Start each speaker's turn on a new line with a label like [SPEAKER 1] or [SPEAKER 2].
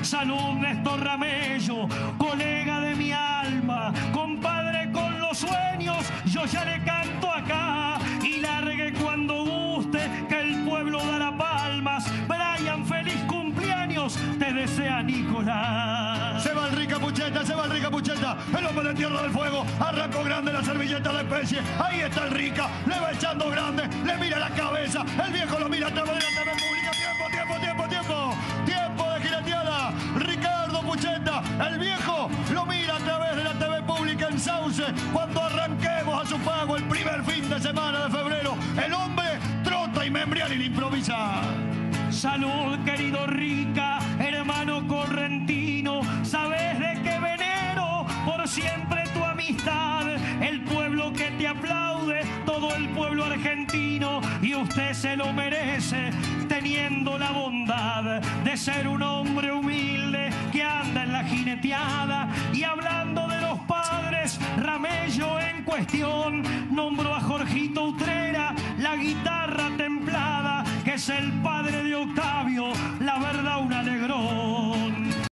[SPEAKER 1] Salud Néstor Ramello, colega de mi alma, compadre con los sueños, yo ya le canto acá y largue cuando guste que el pueblo dará palmas. Brian, feliz cumpleaños, te desea Nicolás.
[SPEAKER 2] Se va el rica pucheta, se va el rica pucheta, el hombre de tierra del fuego, arrancó grande la servilleta de especie, ahí está el rica, le va echando grande, le mira la cabeza, el viejo lo mira a través de cuando arranquemos a su pago el primer fin de semana de febrero, el hombre trota y membrial y le improvisa.
[SPEAKER 1] Salud, querido Rica, hermano correntino, sabes de qué venero por siempre tu amistad, el pueblo que te aplaude, todo el pueblo argentino, y usted se lo merece, teniendo la bondad de ser un hombre humilde que anda en la jineteada y hablando nombró a Jorgito Utrera, la guitarra templada, que es el padre de Octavio, la verdad.